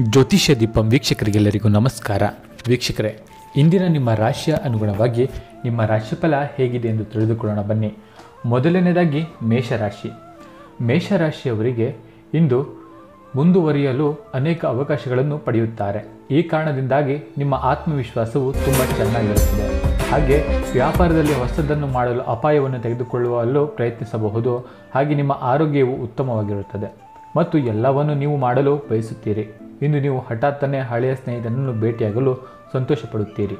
ಜ್ಯೋತಿಷ್ಯ ದೀಪಂ ವೀಕ್ಷಕರಿಗೆಲ್ಲರಿಗೂ ನಮಸ್ಕಾರ. ವೀಕ್ಷಕರೇ, ಇಂದಿನ ನಿಮ್ಮ ರಾಶಿಯ ಅನುಗುಣವಾಗಿ ನಿಮ್ಮ ರಾಶಿಫಲ ಹೇಗಿದೆ ಎಂದು ತಿಳಿದುಕೊಳ್ಳೋಣ ಬನ್ನಿ. ಮೊದಲನೇದಾಗಿ ಮೇಷರಾಶಿ. ಮೇಷರಾಶಿಯವರಿಗೆ ಇಂದು ಮುಂದುವರಿಯಲು ಅನೇಕ ಅವಕಾಶಗಳನ್ನು ಪಡೆಯುತ್ತಾರೆ. ಈ ಕಾರಣದಿಂದಾಗಿ ನಿಮ್ಮ ಆತ್ಮವಿಶ್ವಾಸವು ತುಂಬ ಚೆನ್ನಾಗಿರುತ್ತದೆ. ಹಾಗೆ ವ್ಯಾಪಾರದಲ್ಲಿ ಹೊಸದನ್ನು ಮಾಡಲು ಅಪಾಯವನ್ನು ತೆಗೆದುಕೊಳ್ಳುವಲ್ಲೂ ಪ್ರಯತ್ನಿಸಬಹುದು. ಹಾಗೆ ನಿಮ್ಮ ಆರೋಗ್ಯವು ಉತ್ತಮವಾಗಿರುತ್ತದೆ. ಮತ್ತು ಎಲ್ಲವನ್ನು ನೀವು ಮಾಡಲು ಬಯಸುತ್ತೀರಿ. ಇಂದು ನೀವು ಹಠಾತ್ತನೆ ಹಳೆಯ ಸ್ನೇಹಿತನನ್ನು ಭೇಟಿಯಾಗಲು ಸಂತೋಷಪಡುತ್ತೀರಿ.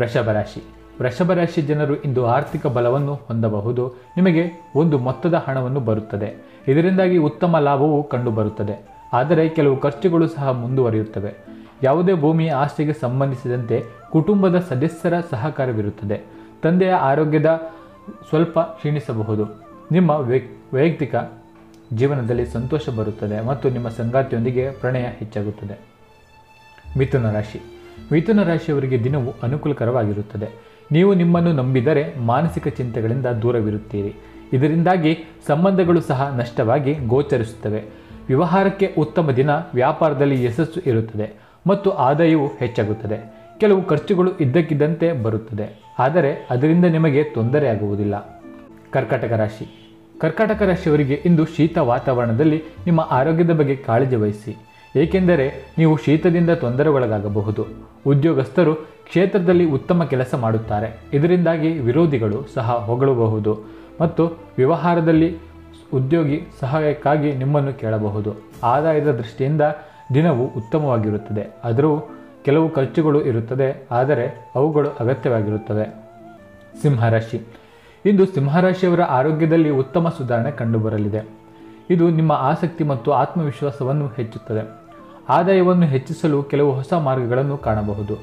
ವೃಷಭ ರಾಶಿ. ವೃಷಭ ರಾಶಿ ಜನರು ಇಂದು ಆರ್ಥಿಕ ಬಲವನ್ನು ಹೊಂದಬಹುದು. ನಿಮಗೆ ಒಂದು ಮೊತ್ತದ ಹಣವನ್ನು ಬರುತ್ತದೆ. ಇದರಿಂದಾಗಿ ಉತ್ತಮ ಲಾಭವು ಕಂಡುಬರುತ್ತದೆ. ಆದರೆ ಕೆಲವು ಖರ್ಚುಗಳು ಸಹ ಮುಂದುವರಿಯುತ್ತವೆ. ಯಾವುದೇ ಭೂಮಿ ಆಸ್ತಿಗೆ ಸಂಬಂಧಿಸಿದಂತೆ ಕುಟುಂಬದ ಸದಸ್ಯರ ಸಹಕಾರವಿರುತ್ತದೆ. ತಂದೆಯ ಆರೋಗ್ಯದ ಸ್ವಲ್ಪ ಕ್ಷೀಣಿಸಬಹುದು. ನಿಮ್ಮ ವೈಯಕ್ತಿಕ ಜೀವನದಲ್ಲಿ ಸಂತೋಷ ಬರುತ್ತದೆ ಮತ್ತು ನಿಮ್ಮ ಸಂಗಾತಿಯೊಂದಿಗೆ ಪ್ರಣಯ ಹೆಚ್ಚಾಗುತ್ತದೆ. ಮಿಥುನ ರಾಶಿ. ಮಿಥುನ ರಾಶಿಯವರಿಗೆ ದಿನವು ಅನುಕೂಲಕರವಾಗಿರುತ್ತದೆ. ನೀವು ನಿಮ್ಮನ್ನು ನಂಬಿದರೆ ಮಾನಸಿಕ ಚಿಂತೆಗಳಿಂದ ದೂರವಿರುತ್ತೀರಿ. ಇದರಿಂದಾಗಿ ಸಂಬಂಧಗಳು ಸಹ ನಷ್ಟವಾಗಿ ಗೋಚರಿಸುತ್ತವೆ. ವ್ಯವಹಾರಕ್ಕೆ ಉತ್ತಮ ದಿನ ವ್ಯಾಪಾರದಲ್ಲಿ ಯಶಸ್ಸು ಇರುತ್ತದೆ ಮತ್ತು ಆದಾಯವು ಹೆಚ್ಚಾಗುತ್ತದೆ. ಕೆಲವು ಖರ್ಚುಗಳು ಇದ್ದಕ್ಕಿದ್ದಂತೆ ಬರುತ್ತದೆ. ಆದರೆ ಅದರಿಂದ ನಿಮಗೆ ತೊಂದರೆಯಾಗುವುದಿಲ್ಲ ಕರ್ಕಟಕ ರಾಶಿ. ಕರ್ಕಾಟಕ ರಾಶಿಯವರಿಗೆ ಇಂದು ಶೀತ ವಾತಾವರಣದಲ್ಲಿ ನಿಮ್ಮ ಆರೋಗ್ಯದ ಬಗ್ಗೆ ಕಾಳಜಿ ವಹಿಸಿ. ಏಕೆಂದರೆ ನೀವು ಶೀತದಿಂದ ತೊಂದರೆ ಒಳಗಾಗಬಹುದು ಉದ್ಯೋಗಸ್ಥರು ಕ್ಷೇತ್ರದಲ್ಲಿ ಉತ್ತಮ ಕೆಲಸ ಮಾಡುತ್ತಾರೆ. ಇದರಿಂದಾಗಿ ವಿರೋಧಿಗಳು ಸಹ ಹೊಗಳಬಹುದು ಮತ್ತು ವ್ಯವಹಾರದಲ್ಲಿ ಉದ್ಯೋಗಿ ಸಹಾಯಕ್ಕಾಗಿ ನಿಮ್ಮನ್ನು ಕೇಳಬಹುದು. ಆದಾಯದ ದೃಷ್ಟಿಯಿಂದ ದಿನವು ಉತ್ತಮವಾಗಿರುತ್ತದೆ. ಆದರೂ ಕೆಲವು ಖರ್ಚುಗಳು ಇರುತ್ತದೆ. ಆದರೆ ಅವುಗಳು ಅಗತ್ಯವಾಗಿರುತ್ತವೆ. ಸಿಂಹರಾಶಿ. ಇಂದು ಸಿಂಹರಾಶಿಯವರ ಆರೋಗ್ಯದಲ್ಲಿ ಉತ್ತಮ ಸುಧಾರಣೆ ಕಂಡುಬರಲಿದೆ. ಇದು ನಿಮ್ಮ ಆಸಕ್ತಿ ಮತ್ತು ಆತ್ಮವಿಶ್ವಾಸವನ್ನು ಹೆಚ್ಚುತ್ತದೆ. ಆದಾಯವನ್ನು ಹೆಚ್ಚಿಸಲು ಕೆಲವು ಹೊಸ ಮಾರ್ಗಗಳನ್ನು ಕಾಣಬಹುದು.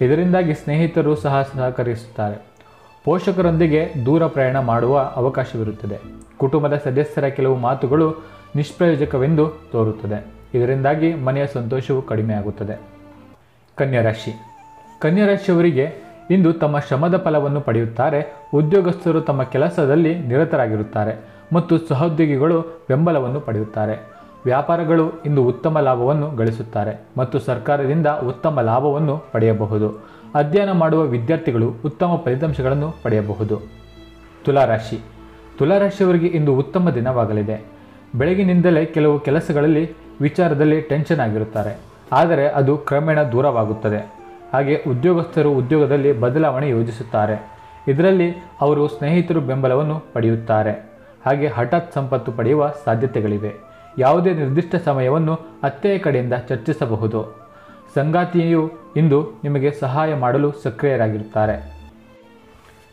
ಇದರಿಂದಾಗಿ ಸ್ನೇಹಿತರು ಸಹ ಸಹಕರಿಸುತ್ತಾರೆ. ಪೋಷಕರೊಂದಿಗೆ ದೂರ ಪ್ರಯಾಣ ಮಾಡುವ ಅವಕಾಶವಿರುತ್ತದೆ. ಕುಟುಂಬದ ಸದಸ್ಯರ ಕೆಲವು ಮಾತುಗಳು ನಿಷ್ಪ್ರಯೋಜಕವೆಂದು ತೋರುತ್ತದೆ. ಇದರಿಂದಾಗಿ ಮನೆಯ ಸಂತೋಷವು ಕಡಿಮೆಯಾಗುತ್ತದೆ. ಕನ್ಯಾ ರಾಶಿ ಕನ್ಯಾ ರಾಶಿಯವರಿಗೆ ಇಂದು ತಮ್ಮ ಶ್ರಮದ ಫಲವನ್ನು ಪಡೆಯುತ್ತಾರೆ, ಉದ್ಯೋಗಸ್ಥರು ತಮ್ಮ ಕೆಲಸದಲ್ಲಿ ನಿರತರಾಗಿರುತ್ತಾರೆ ಮತ್ತು ಸಹೋದ್ಯೋಗಿಗಳು ಬೆಂಬಲವನ್ನು ಪಡೆಯುತ್ತಾರೆ. ವ್ಯಾಪಾರಗಳು ಇಂದು ಉತ್ತಮ ಲಾಭವನ್ನು ಗಳಿಸುತ್ತಾರೆ ಮತ್ತು ಸರ್ಕಾರದಿಂದ ಉತ್ತಮ ಲಾಭವನ್ನು ಪಡೆಯಬಹುದು. ಅಧ್ಯಯನ ಮಾಡುವ ವಿದ್ಯಾರ್ಥಿಗಳು ಉತ್ತಮ ಫಲಿತಾಂಶಗಳನ್ನು ಪಡೆಯಬಹುದು. ತುಲಾರಾಶಿ. ತುಲಾರಾಶಿಯವರಿಗೆ ಇಂದು ಉತ್ತಮ ದಿನವಾಗಲಿದೆ. ಬೆಳಗಿನಿಂದಲೇ ಕೆಲವು ಕೆಲಸಗಳಲ್ಲಿ ವಿಚಾರದಲ್ಲಿ ಟೆನ್ಷನ್ ಆಗಿರುತ್ತಾರೆ. ಆದರೆ ಅದು ಕ್ರಮೇಣ ದೂರವಾಗುತ್ತದೆ. ಹಾಗೆ ಉದ್ಯೋಗಸ್ಥರು ಉದ್ಯೋಗದಲ್ಲಿ ಬದಲಾವಣೆ ಯೋಜಿಸುತ್ತಾರೆ. ಇದರಲ್ಲಿ ಅವರು ಸ್ನೇಹಿತರು ಬೆಂಬಲವನ್ನು ಪಡೆಯುತ್ತಾರೆ. ಹಾಗೆ ಹಠಾತ್ ಸಂಪತ್ತು ಪಡೆಯುವ ಸಾಧ್ಯತೆಗಳಿವೆ. ಯಾವುದೇ ನಿರ್ದಿಷ್ಟ ಸಮಯವನ್ನು ಅತ್ತೆಯ ಕಡೆಯಿಂದ ಚರ್ಚಿಸಬಹುದು. ಸಂಗಾತಿಯು ಇಂದು ನಿಮಗೆ ಸಹಾಯ ಮಾಡಲು ಸಕ್ರಿಯರಾಗಿರುತ್ತಾರೆ.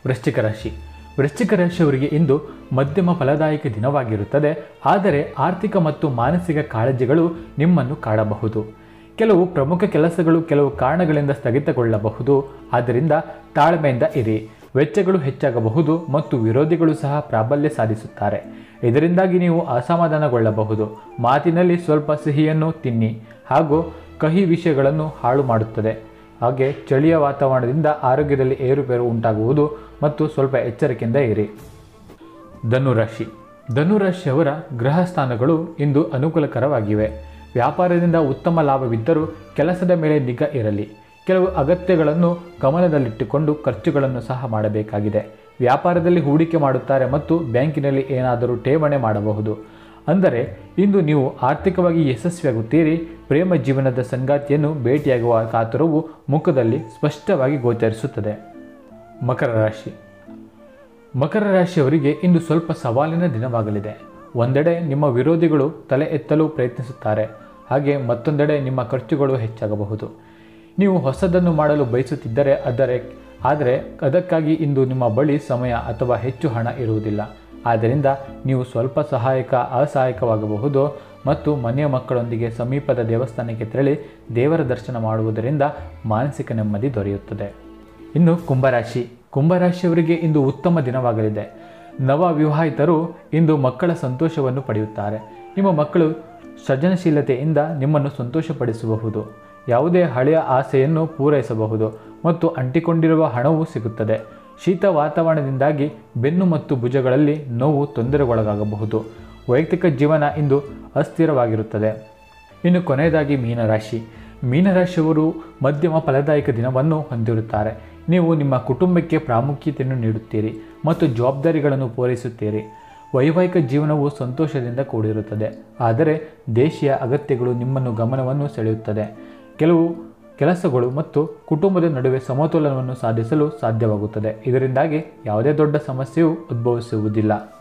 ವೃಶ್ಚಿಕ ರಾಶಿ. ವೃಶ್ಚಿಕ ರಾಶಿಯವರಿಗೆ ಇಂದು ಮಧ್ಯಮ ಫಲದಾಯಕ ದಿನವಾಗಿರುತ್ತದೆ. ಆದರೆ ಆರ್ಥಿಕ ಮತ್ತು ಮಾನಸಿಕ ಕಾಳಜಿಗಳು ನಿಮ್ಮನ್ನು ಕಾಡಬಹುದು. ಕೆಲವು ಪ್ರಮುಖ ಕೆಲಸಗಳು ಕೆಲವು ಕಾರಣಗಳಿಂದ ಸ್ಥಗಿತಗೊಳ್ಳಬಹುದು. ಆದ್ದರಿಂದ ತಾಳ್ಮೆಯಿಂದ ಇರಿ. ವೆಚ್ಚಗಳು ಹೆಚ್ಚಾಗಬಹುದು ಮತ್ತು ವಿರೋಧಿಗಳು ಸಹ ಪ್ರಾಬಲ್ಯ ಸಾಧಿಸುತ್ತಾರೆ. ಇದರಿಂದಾಗಿ ನೀವು ಅಸಮಾಧಾನಗೊಳ್ಳಬಹುದು. ಮಾತಿನಲ್ಲಿ ಸ್ವಲ್ಪ ಸಿಹಿಯನ್ನು ತಿನ್ನಿ. ಹಾಗೂ ಕಹಿ ವಿಷಯಗಳನ್ನು ಹಾಳು ಮಾಡುತ್ತದೆ. ಹಾಗೆ ಚಳಿಯ ವಾತಾವರಣದಿಂದ ಆರೋಗ್ಯದಲ್ಲಿ ಏರುಪೇರು ಉಂಟಾಗುವುದು ಮತ್ತು ಸ್ವಲ್ಪ ಎಚ್ಚರಿಕೆಯಿಂದ ಇರಿ. ಧನುರಾಶಿ. ಧನುರಾಶಿಯವರ ಗ್ರಹ ಸ್ಥಾನಗಳು ಇಂದು ಅನುಕೂಲಕರವಾಗಿವೆ. ವ್ಯಾಪಾರದಿಂದ ಉತ್ತಮ ಲಾಭವಿದ್ದರೂ ಕೆಲಸದ ಮೇಲೆ ನಿಗಾ ಇರಲಿ. ಕೆಲವು ಅಗತ್ಯಗಳನ್ನು ಗಮನದಲ್ಲಿಟ್ಟುಕೊಂಡು ಖರ್ಚುಗಳನ್ನು ಸಹ ಮಾಡಬೇಕಾಗಿದೆ. ವ್ಯಾಪಾರದಲ್ಲಿ ಹೂಡಿಕೆ ಮಾಡುತ್ತಾರೆ ಮತ್ತು ಬ್ಯಾಂಕಿನಲ್ಲಿ ಏನಾದರೂ ಠೇವಣಿ ಮಾಡಬಹುದು. ಅಂದರೆ, ಇಂದು ನೀವು ಆರ್ಥಿಕವಾಗಿ ಯಶಸ್ವಿಯಾಗುತ್ತೀರಿ. ಪ್ರೇಮ ಜೀವನದ ಸಂಗಾತಿಯನ್ನು ಭೇಟಿಯಾಗುವ ಕಾತುರವು ಮುಖದಲ್ಲಿ ಸ್ಪಷ್ಟವಾಗಿ ಗೋಚರಿಸುತ್ತದೆ. ಮಕರ ರಾಶಿ. ಮಕರ ರಾಶಿಯವರಿಗೆ ಇಂದು ಸ್ವಲ್ಪ ಸವಾಲಿನ ದಿನವಾಗಲಿದೆ. ಒಂದೆಡೆ ನಿಮ್ಮ ವಿರೋಧಿಗಳು ತಲೆ ಎತ್ತಲು ಪ್ರಯತ್ನಿಸುತ್ತಾರೆ. ಹಾಗೆ ಮತ್ತೊಂದೆಡೆ ನಿಮ್ಮ ಖರ್ಚುಗಳು ಹೆಚ್ಚಾಗಬಹುದು. ನೀವು ಹೊಸದನ್ನು ಮಾಡಲು ಬಯಸುತ್ತಿದ್ದರೆ ಅದರ ಆದರೆ ಅದಕ್ಕಾಗಿ ಇಂದು ನಿಮ್ಮ ಬಳಿ ಸಮಯ ಅಥವಾ ಹೆಚ್ಚು ಹಣ ಇರುವುದಿಲ್ಲ. ಆದ್ದರಿಂದ ನೀವು ಸ್ವಲ್ಪ ಸಹಾಯಕ, ಅಸಹಾಯಕವಾಗಬಹುದು ಮತ್ತು ಮನೆಯ ಮಕ್ಕಳೊಂದಿಗೆ ಸಮೀಪದ ದೇವಸ್ಥಾನಕ್ಕೆ ತೆರಳಿ ದೇವರ ದರ್ಶನ ಮಾಡುವುದರಿಂದ ಮಾನಸಿಕ ನೆಮ್ಮದಿ ದೊರೆಯುತ್ತದೆ. ಇನ್ನು ಕುಂಭರಾಶಿ. ಕುಂಭರಾಶಿಯವರಿಗೆ ಇಂದು ಉತ್ತಮ ದಿನವಾಗಲಿದೆ. ನವ ವಿವಾಹಿತರು ಇಂದು ಮಕ್ಕಳ ಸಂತೋಷವನ್ನು ಪಡೆಯುತ್ತಾರೆ. ನಿಮ್ಮ ಮಕ್ಕಳು ಸೃಜನಶೀಲತೆಯಿಂದ ನಿಮ್ಮನ್ನು ಸಂತೋಷಪಡಿಸಬಹುದು. ಯಾವುದೇ ಹಳೆಯ ಆಸೆಯನ್ನು ಪೂರೈಸಬಹುದು ಮತ್ತು ಅಂಟಿಕೊಂಡಿರುವ ಹಣವೂ ಸಿಗುತ್ತದೆ. ಶೀತ ವಾತಾವರಣದಿಂದಾಗಿ ಬೆನ್ನು ಮತ್ತು ಭುಜಗಳಲ್ಲಿ ನೋವು ತೊಂದರೆಗೊಳಗಾಗಬಹುದು. ವೈಯಕ್ತಿಕ ಜೀವನ ಇಂದು ಅಸ್ಥಿರವಾಗಿರುತ್ತದೆ. ಇನ್ನು ಕೊನೆಯದಾಗಿ ಮೀನರಾಶಿ. ಮೀನರಾಶಿಯವರು ಮಧ್ಯಮ ಫಲದಾಯಕ ದಿನವನ್ನು ಹೊಂದಿರುತ್ತಾರೆ. ನೀವು ನಿಮ್ಮ ಕುಟುಂಬಕ್ಕೆ ಪ್ರಾಮುಖ್ಯತೆಯನ್ನು ನೀಡುತ್ತೀರಿ ಮತ್ತು ಜವಾಬ್ದಾರಿಗಳನ್ನು ಪೂರೈಸುತ್ತೀರಿ. ವೈವಾಹಿಕ ಜೀವನವು ಸಂತೋಷದಿಂದ ಕೂಡಿರುತ್ತದೆ. ಆದರೆ ದೇಶೀಯ ಅಗತ್ಯಗಳು ನಿಮ್ಮನ್ನು ಗಮನವನ್ನು ಸೆಳೆಯುತ್ತದೆ. ಕೆಲವು ಕೆಲಸಗಳು ಮತ್ತು ಕುಟುಂಬದ ನಡುವೆ ಸಮತೋಲನವನ್ನು ಸಾಧಿಸಲು ಸಾಧ್ಯವಾಗುತ್ತದೆ. ಇದರಿಂದಾಗಿ ಯಾವುದೇ ದೊಡ್ಡ ಸಮಸ್ಯೆಯು ಉದ್ಭವಿಸುವುದಿಲ್ಲ.